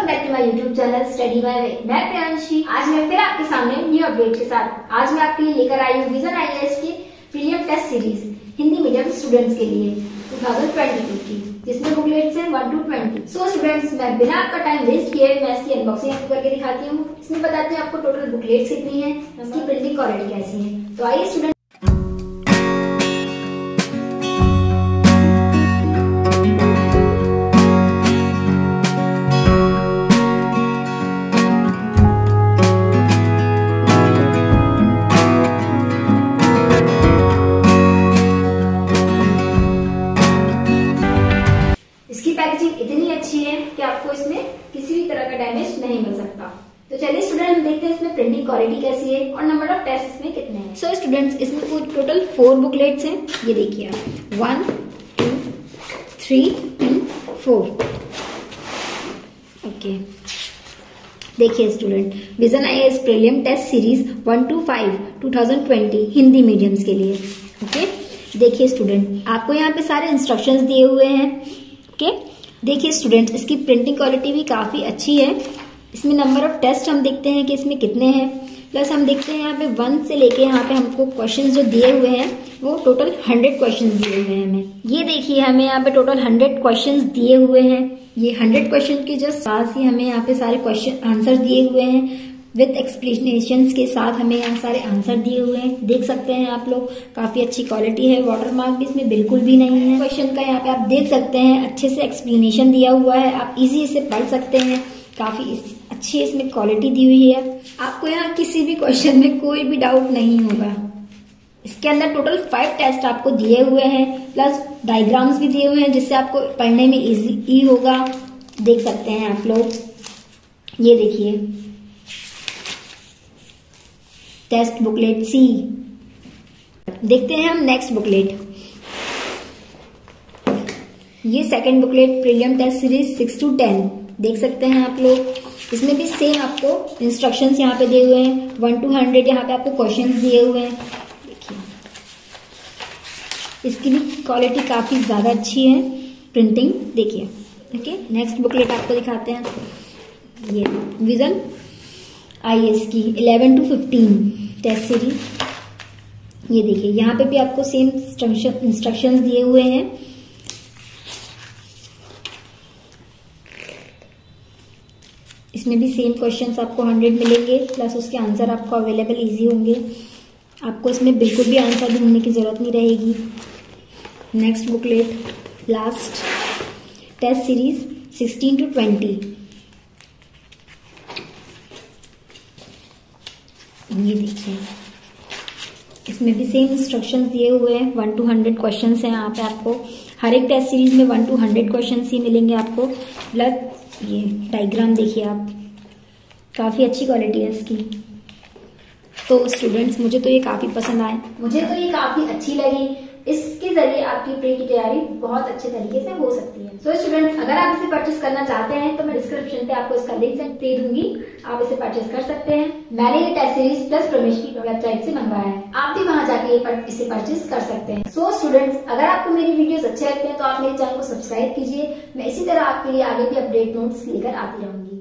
Welcome back to my YouTube channel study by way मैं प्रियांशी, आज मैं फिर आपके सामने न्यू अपडेट के साथ। आज मैं आपके लिए लेकर आई हूँ विजन आई की premium test series Hindi medium students के लिए 2022 की, जिसमें बुकलेट्स हैं one to twenty so students मैं बिना आपका टाइम वेस्ट किए, मैं इसकी अनबॉक्सिंग आपको करके दिखाती हूँ। इसमें बताती हूँ आपको टोटल बुकलेट्स कितनी है, इसकी प्रिंटिंग क्वालिटी कैसी है। तो आइए स्टूडेंट आपको इसमें किसी भी तरह का डैमेज नहीं मिल सकता। तो चलिए स्टूडेंट हम देखते हैं इसमें प्रिंटिंग क्वालिटी कैसी है और नंबर ऑफ़ टेस्ट इसमें कितने हैं। सो so, स्टूडेंट्स इसमें कुछ टोटल फोर बुकलेट्स हैं। ये देखिए आप। One two three and four okay देखिए student vision I S prelim test series one to five two thousand twenty Hindi mediums के लिए। ओके देखिए स्टूडेंट आपको यहाँ पे सारे इंस्ट्रक्शंस दिए हुए हैं। देखिए स्टूडेंट इसकी प्रिंटिंग क्वालिटी भी काफ़ी अच्छी है। इसमें नंबर ऑफ़ टेस्ट हम देखते हैं कि इसमें कितने हैं। प्लस हम देखते हैं यहाँ पे वन से लेके यहाँ पे हमको क्वेश्चन जो दिए हुए हैं, वो टोटल हंड्रेड क्वेश्चन दिए हुए हैं हमें। ये देखिए, हमें यहाँ पे टोटल हंड्रेड क्वेश्चन दिए हुए हैं। ये हंड्रेड क्वेश्चन के जस्ट साथ ही हमें यहाँ पे सारे क्वेश्चन आंसर दिए हुए हैं। विद एक्सप्लेनेशन के साथ हमें यहाँ सारे आंसर दिए हुए हैं। देख सकते हैं आप लोग, काफ़ी अच्छी क्वालिटी है। वाटर मार्क भी इसमें बिल्कुल भी नहीं है। क्वेश्चन का यहाँ पे आप देख सकते हैं, अच्छे से एक्सप्लेनेशन दिया हुआ है। आप इजी इसे पढ़ सकते हैं। काफ़ी अच्छी इसमें क्वालिटी दी हुई है। आपको यहाँ किसी भी क्वेश्चन में कोई भी डाउट नहीं होगा। इसके अंदर टोटल फाइव टेस्ट आपको दिए हुए हैं। प्लस डायग्राम्स भी दिए हुए हैं, जिससे आपको पढ़ने में इजी होगा। देख सकते हैं आप लोग। ये देखिए। टेस्ट बुकलेट सी। देखते हैं हम नेक्स्ट बुकलेट। ये second booklet prelim test series six to ten. देख सकते हैं आप लोग। इसमें भी सेम आपको इंस्ट्रक्शंस यहाँ पे दिए हुए हैं। वन टू हंड्रेड यहाँ पे आपको क्वेश्चंस दिए हुए हैं। देखिए। इसकी भी क्वालिटी काफ़ी ज़्यादा अच्छी है प्रिंटिंग देखिए। ओके नेक्स्ट बुकलेट आपको दिखाते हैं। ये विजन आई, एस की। Eleven to fifteen test series ये देखिए, यहाँ पे भी आपको सेम इंस्ट्रक्शंस दिए हुए हैं। इसमें भी सेम क्वेश्चंस आपको हंड्रेड मिलेंगे प्लस उसके आंसर आपको अवेलेबल इजी होंगे। आपको इसमें बिल्कुल भी आंसर ढूँढने की ज़रूरत नहीं रहेगी। Next booklet last test series sixteen to twenty ये देखिए। इसमें भी सेम इंस्ट्रक्शंस दिए हुए हैं। वन टू हंड्रेड क्वेश्चन हैं यहाँ पे आपको। हर एक टेस्ट सीरीज़ में वन टू हंड्रेड क्वेश्चन ही मिलेंगे आपको। प्लस ये डाइग्राम देखिए आप। काफ़ी अच्छी क्वालिटी है इसकी। तो स्टूडेंट्स मुझे तो ये काफ़ी पसंद आए। मुझे तो ये काफ़ी अच्छी लगी। इसके ज़रिए आपकी प्री की तैयारी बहुत अच्छे तरीके से हो सकती है। सो so, स्टूडेंट्स अगर आप इसे परचेस करना चाहते हैं तो मैं डिस्क्रिप्शन पे आपको इसका लिंक दे दूँगी। आप इसे परचेस कर सकते हैं। मैंने ये टेस्ट सीरीज़ प्लस प्रमेश की वेबसाइट से मंगवाया है। आप भी वहाँ जाके इसे परचेस कर सकते हैं। सो so, स्टूडेंट्स अगर आपको मेरी वीडियोस अच्छे लगते हैं तो आप मेरे चैनल को सब्सक्राइब कीजिए। मैं इसी तरह आपके लिए आगे भी अपडेट नोट्स लेकर आती रहूँगी।